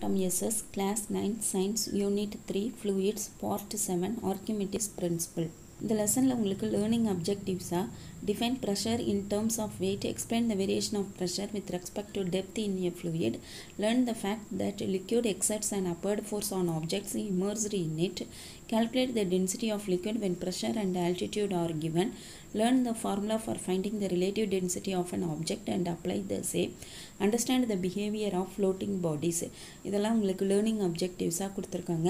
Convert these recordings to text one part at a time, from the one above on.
from SS Class 9 Science Unit 3 Fluids Part 7 Archimedes Principle இந்த லெசனில் உங்களுக்கு learning அப்ஜெக்டிவ்ஸாக define pressure in terms of weight explain the variation of pressure with respect to depth in a fluid learn the fact that liquid exerts an upward force on objects immersed in it calculate the density of liquid when pressure and altitude are given learn the formula for finding the relative density of an object and apply the same. Understand the behavior of floating bodies. இதெல்லாம் உங்களுக்கு learning அப்ஜெக்டிவ்ஸாக கொடுத்துருக்காங்க.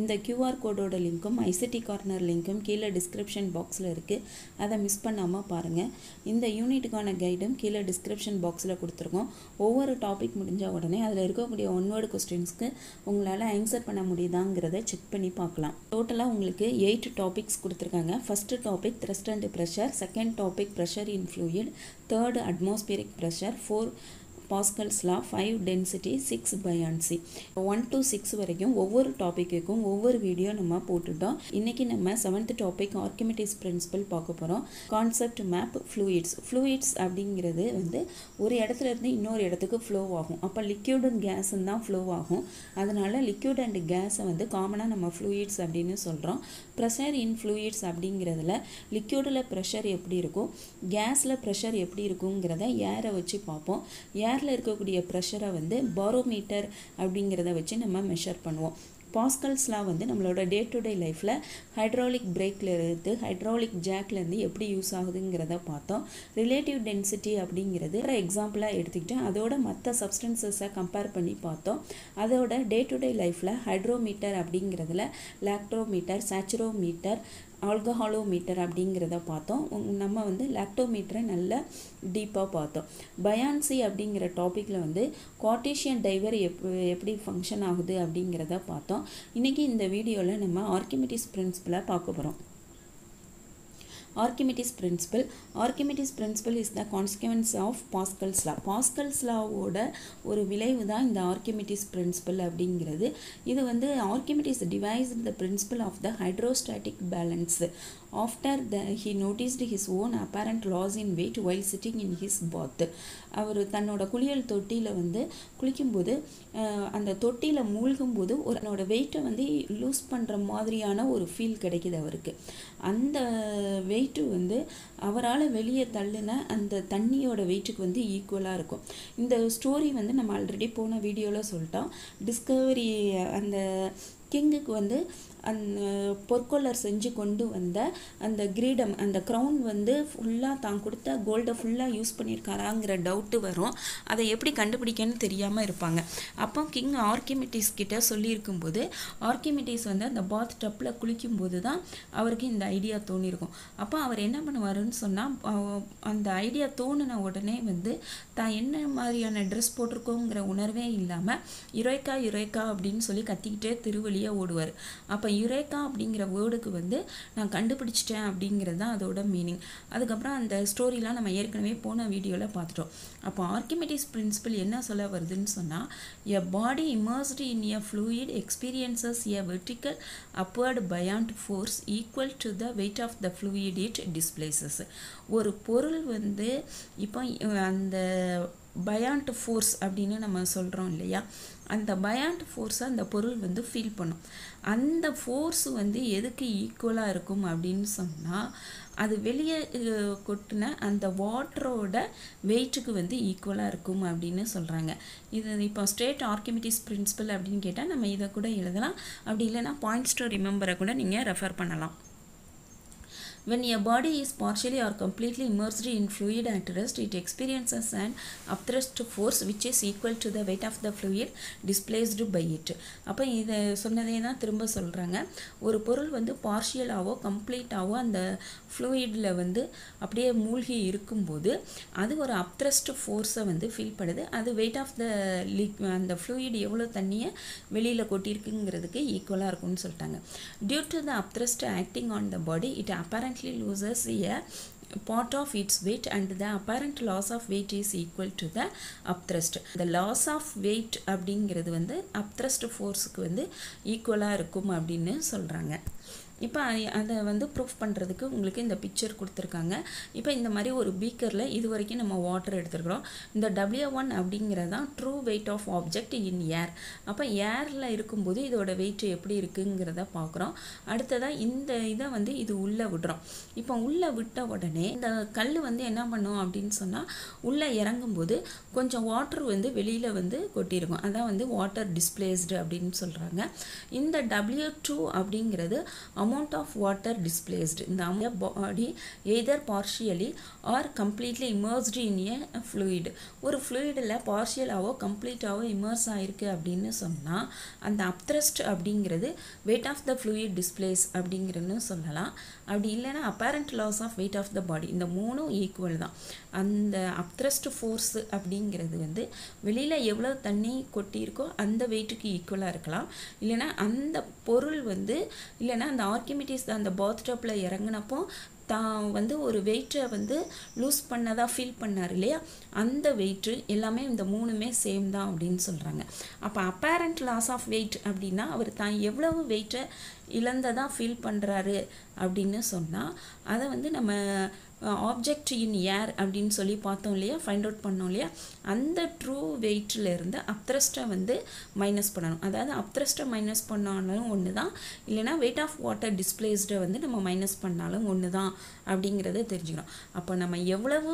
இந்த QR கோடோட லிங்க்கும் ICT corner லிங்க்கும் கீழே description பாக்ஸில் இருக்குது அதை மிஸ் பண்ணாமல் பாருங்கள் இந்த யூனிட்டுக்கான கைடும் கீழே டிஸ்கிரிப்ஷன் பாக்ஸில் கொடுத்துருக்கோம். ஒவ்வொரு டாபிக் முடிஞ்ச உடனே அதில் இருக்கக்கூடிய ஒன் வேர்டு கொஸ்டின்ஸ்க்கு உங்களால் ஆன்சர் பண்ண முடியுதாங்கிறத செக் பண்ணி பார்க்கலாம். டோட்டலாக உங்களுக்கு எயிட் டாபிக்ஸ் கொடுத்துருக்காங்க. First topic thrust and pressure pressure second topic pressure in fluid third atmospheric pressure four Pascal's law five density six buoyancy one to six வரைக்கும் ஒவ்வொரு டாப்பிக்குக்கும் ஒவ்வொரு வீடியோ நம்ம போட்டுட்டோம். இன்றைக்கி நம்ம செவன்த் டாபிக் ஆர்கிமெட்டிஸ் பிரின்சிபல் பார்க்க போகிறோம் கான்செப்ட் மேப் ஃப்ளூயிட்ஸ் ஃப்ளூயிட்ஸ் அப்படிங்கிறது வந்து ஒரு இடத்துல இருந்து இன்னொரு இடத்துக்கு ஃப்ளோ ஆகும். அப்போ லிக்யூட் அண்ட் கேஸுன்னு தான் ஃப்ளோ ஆகும். அதனால் லிக்யூட் அண்ட் கேஸை வந்து காமனாக நம்ம ஃப்ளூயிட்ஸ் அப்படின்னு சொல்கிறோம் ப்ரெஷர் இன் ஃப்ளூயிட்ஸ் அப்படிங்கிறதுல லிக்யூடில் ப்ரெஷர் எப்படி இருக்கும்? கேஸில் ப்ரெஷர் எப்படி இருக்குங்கிறத ஏரை வச்சு பார்ப்போம். ஏர் ஏரில் இருக்கக்கூடிய ப்ரெஷரை வந்து பாரோமீட்டர் அப்படிங்கிறத வச்சு நம்ம மெஷர் பண்ணுவோம். பாஸ்கல்ஸ்லாம் வந்து நம்மளோட டே டு டே லைஃப்பில் ஹைட்ராலிக் பிரேக்கில் இருந்து ஹைட்ராலிக் ஜாக்லேருந்து எப்படி யூஸ் ஆகுதுங்கிறத பார்த்தோம். ரிலேட்டிவ் டென்சிட்டி அப்படிங்கிறது எக்ஸாம்பிளாக எடுத்துக்கிட்டேன் அதோட மற்ற சப்ஸ்டன்சஸை கம்பேர் பண்ணி பார்த்தோம். அதோட டே டு டே லைஃப்பில் ஹைட்ரோமீட்டர் அப்படிங்கிறதுல லாக்ட்ரோமீட்டர் சேச்சுரோமீட்டர் ஆல்கஹாலோமீட்டர் அப்படிங்கிறத பார்த்தோம். நம்ம வந்து லாக்டோமீட்டரை நல்ல டீப்பாக பார்த்தோம். பயான்சி அப்படிங்கிற டாப்பிக்கில் வந்து கார்டேஷியன் டைவர் எப் எப்படி ஃபங்க்ஷன் ஆகுது அப்படிங்கிறத பார்த்தோம். இன்றைக்கி இந்த வீடியோவில் நம்ம ஆர்கிமெட்டிஸ் பிரின்சிபலை பார்க்க போகிறோம் Archimedes principle Archimedes principle is the consequence of Pascal's law Pascal's லாவோட ஒரு விளைவு தான் இந்த ஆர்கிமிட்டிஸ் பிரின்சிபல் அப்படிங்கிறது. இது வந்து Archimedes devised the principle of the hydrostatic balance after the he noticed his own apparent loss in weight while sitting in his bath அவர் தன்னோட குளியல் தொட்டியில் வந்து குளிக்கும்போது அந்த தொட்டியில் மூழ்கும்போது ஒரு தன்னோட வெயிட்டை வந்து லூஸ் பண்ணுற மாதிரியான ஒரு ஃபீல் கிடைக்கிது அவருக்கு. அந்த வெயிட்டு வந்து அவரால் வெளியே தள்ளின அந்த தண்ணியோட வெயிட்டுக்கு வந்து ஈக்குவலாக இருக்கும். இந்த ஸ்டோரி வந்து நம்ம ஆல்ரெடி போன வீடியோவில் சொல்லிட்டோம். டிஸ்கவரி அந்த கிங்குக்கு வந்து அந்த பொற்கொள்ளர் செஞ்சு கொண்டு வந்த அந்த கிரீடம் அந்த க்ரௌன் வந்து ஃபுல்லாக தான் கொடுத்த கோல்டை ஃபுல்லாக யூஸ் பண்ணியிருக்காராங்கிற டவுட்டு வரும். அதை எப்படி கண்டுபிடிக்கன்னு தெரியாமல் இருப்பாங்க. அப்போ கிங் ஆர்கிமிட்டிஸ் கிட்ட சொல்லியிருக்கும்போது ஆர்கிமிட்டிஸ் வந்து அந்த பாத் டப்பில் குளிக்கும்போது தான் அவருக்கு இந்த ஐடியா தோணியிருக்கும். அப்போ அவர் என்ன பண்ணுவாருன்னு சொன்னால் அந்த ஐடியா தோணுன உடனே வந்து தான் என்ன மாதிரியான ட்ரெஸ் போட்டிருக்கோங்கிற உணர்வே இல்லாமல் யுரேக்கா யுரேக்கா அப்படின்னு சொல்லி கத்திக்கிட்டே திருவழியாக ஓடுவார். அப்போ யுரேக்கா அப்படிங்கிற வேர்டுக்கு வந்து நான் கண்டுபிடிச்சிட்டேன் அப்படிங்கிறது தான் அதோட மீனிங் அதுக்கப்புறம் அந்த ஸ்டோரிலாம் நம்ம ஏற்கனவே போன வீடியோவில் பார்த்துட்டோம். அப்போ ஆர்கிமெட்டிஸ் பிரின்சிபல் என்ன சொல்ல வருதுன்னு சொன்னால் a body immersed in a fluid experiences a vertical upward buoyant force equal to the weight of the fluid it displaces ஒரு பொருள் வந்து இப்போ அந்த பயாண்ட் ஃபோர்ஸ் அப்படின்னு நம்ம சொல்கிறோம் இல்லையா? அந்த பயாண்ட் ஃபோர்ஸை அந்த பொருள் வந்து ஃபீல் பண்ணும். அந்த ஃபோர்ஸ் வந்து எதுக்கு ஈக்குவலாக இருக்கும் அப்படின்னு சொன்னால் அது வெளியே கொட்டின அந்த வாட்டரோட வெயிட்டுக்கு வந்து ஈக்குவலாக இருக்கும் அப்படின்னு சொல்கிறாங்க இது இப்போ ஸ்டேட் ஆர்கிமிட்டிஸ் பிரின்சிபல் அப்படின்னு கேட்டால் நம்ம இதை கூட எழுதலாம். அப்படி இல்லைன்னா பாயிண்ட்ஸ் டு ரிமெம்பரை கூட நீங்கள் ரெஃபர் பண்ணலாம். When a body is partially or completely immersed in fluid at rest, it experiences an upthrust force which is equal to the weight of the fluid displaced by it. அப்போ இதை சொன்னதே தான் திரும்ப சொல்கிறாங்க ஒரு பொருள் வந்து பார்ஷியலாகவோ கம்ப்ளீட்டாகவோ அந்த ஃப்ளூயிடில் வந்து அப்படியே மூழ்கி இருக்கும்போது அது ஒரு அப்த்ரஸ்ட் ஃபோர்ஸை வந்து ஃபீல் பண்ணுது அது வெயிட் ஆஃப் த லிக் அந்த ஃப்ளூயிட் எவ்வளோ தண்ணியை வெளியில் கொட்டியிருக்குங்கிறதுக்கு ஈக்குவலாக இருக்கும்னு சொல்லிட்டாங்க. Due to the upthrust acting on the body it apparent apparently loses a part of its weight and the apparent loss of weight is equal to the upthrust the loss of weight அப்படிங்கிறது வந்து upthrust ஃபோர்ஸுக்கு வந்து ஈக்குவலாக இருக்கும் அப்படின்னு சொல்கிறாங்க இப்போ அதை வந்து ப்ரூஃப் பண்ணுறதுக்கு உங்களுக்கு இந்த பிக்சர் கொடுத்துருக்காங்க. இப்போ இந்த மாதிரி ஒரு பீக்கரில் இது வரைக்கும் நம்ம வாட்டர் எடுத்துருக்குறோம். இந்த டபிள்யூ ஒன் அப்படிங்கிறது தான் true weight of object in air அப்போ ஏரில் இருக்கும்போது இதோட வெயிட் எப்படி இருக்குங்கிறத பார்க்குறோம். அடுத்ததாக இந்த இதை வந்து இது உள்ளே விடுறோம். இப்போ உள்ளே விட்ட உடனே இந்த கல் வந்து என்ன பண்ணும் அப்படின்னு சொன்னால் உள்ளே இறங்கும்போது கொஞ்சம் வாட்டர் வந்து வெளியில் வந்து கொட்டியிருக்கும். அதான் வந்து வாட்டர் டிஸ்பிளேஸ்டு அப்படின்னு சொல்கிறாங்க இந்த டபிள்யூ டூ அப்படிங்கிறது அமௌண்ட் ஆஃப் வாட்டர் டிஸ்பிளேஸ்டு இந்த body either partially or completely immersed in a fluid ஒரு ஃப்ளூயிடில் பார்ஷியலாகவோ கம்ப்ளீட்டாகவோ இமர்ஸ் ஆகிருக்கு அப்படின்னு சொன்னால் அந்த அப்த்ரஸ்ட் அப்படிங்கிறது weight of the fluid displace அப்படிங்கிறன்னு சொல்லலாம். அப்படி இல்லைன்னா apparent loss of weight of the body இந்த மூணும் ஈக்குவல் தான். அந்த அப்த்ரஸ்ட் ஃபோர்ஸ் அப்படிங்கிறது வந்து வெளியில் எவ்வளோ தண்ணி கொட்டியிருக்கோ அந்த வெயிட்டுக்கு ஈக்குவலாக இருக்கலாம். இல்லைன்னா அந்த பொருள் வந்து இல்லைன்னா அந்த ஆர்கிமிட்டிஸ் அந்த பர்த் டாப்பில் இறங்கினப்போ தான் வந்து ஒரு வெயிட்டை வந்து லூஸ் பண்ணதாக ஃபீல் பண்ணார் இல்லையா? அந்த வெயிட்டு எல்லாமே இந்த மூணுமே சேம் தான் அப்படின்னு சொல்கிறாங்க அப்போ அப்பேரண்ட் லாஸ் ஆஃப் வெயிட் அப்படின்னா அவர் தான் எவ்வளவு வெயிட்டை இழந்ததாக ஃபீல் பண்ணுறாரு அப்படின்னு சொன்னால் அதை வந்து நம்ம ஆப்ஜெக்ட் இன் ஏர் அப்படின்னு சொல்லி பார்த்தோம் இல்லையா? ஃபைண்ட் அவுட் பண்ணோம் இல்லையா? அந்த ட்ரூ வெயிட்டில் இருந்து அப்த்ரஸ்ட்டை வந்து மைனஸ் பண்ணணும். அதாவது அப்த்ரஸ்ட்டை மைனஸ் பண்ணாலும் ஒன்று தான் இல்லைனா வெயிட் ஆஃப் வாட்டர் டிஸ்பிளேஸ்டை வந்து நம்ம மைனஸ் பண்ணாலும் ஒன்று தான் அப்படிங்கிறத தெரிஞ்சுக்கணும். அப்போ நம்ம எவ்வளவு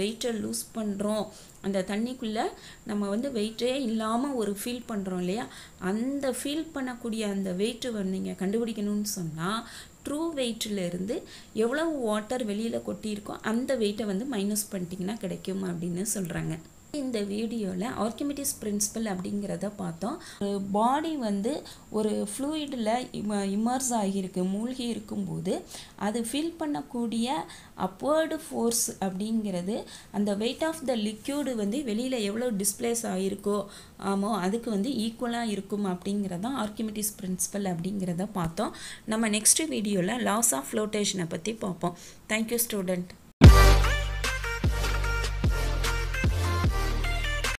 வெயிட்டை லூஸ் பண்ணுறோம் அந்த தண்ணிக்குள்ளே நம்ம வந்து வெயிட்டே இல்லாமல் ஒரு ஃபீல் பண்ணுறோம் இல்லையா? அந்த ஃபீல் பண்ணக்கூடிய அந்த வெயிட்டு வந்து நீங்கள் கண்டுபிடிக்கணும்னு சொன்னால் ட்ரூ வெயிட்டிலிருந்து எவ்வளவு வாட்டர் வெளியில் கொட்டியிருக்கோ அந்த வெயிட்டை வந்து மைனஸ் பண்ணிட்டிங்கன்னா கிடைக்கும் அப்படின்னு சொல்கிறாங்க இந்த வீடியோவில் ஆர்கிமிட்டிஸ் பிரின்சிபல் அப்படிங்கிறத பார்த்தோம். பாடி வந்து ஒரு ஃப்ளூயிடில் இம இமர்ஸ் ஆகியிருக்கு மூழ்கி இருக்கும்போது அது ஃபீல் பண்ணக்கூடிய அப்வேர்டு ஃபோர்ஸ் அப்படிங்கிறது அந்த வெயிட் ஆஃப் த லிக்யூடு வந்து வெளியில் எவ்வளோ டிஸ்பிளேஸ் ஆகிருக்கோ ஆமோ அதுக்கு வந்து ஈக்குவலாக இருக்கும் அப்படிங்கிறதான் ஆர்கிமிட்டிஸ் பிரின்சிபல் அப்படிங்கிறத பார்த்தோம். நம்ம நெக்ஸ்ட் வீடியோவில் லாஸ் ஆஃப் ஃப்ளோட்டேஷனை பற்றி பார்ப்போம். Thank you student